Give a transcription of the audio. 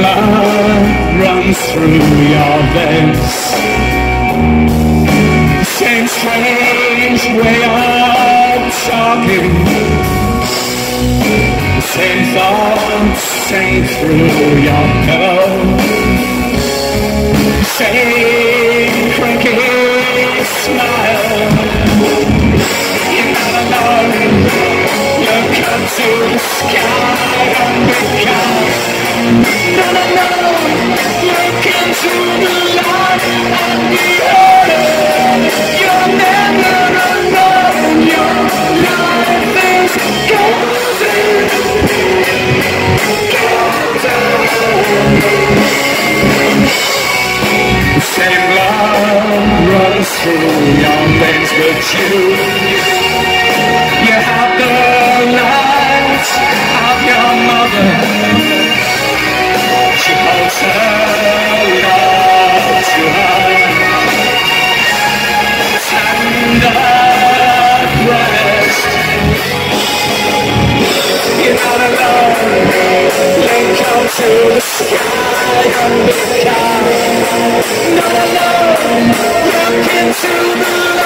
blood runs through your veins. Same strange way of talking. Same thoughts sing through your pillow. Same blood runs through your veins, but you,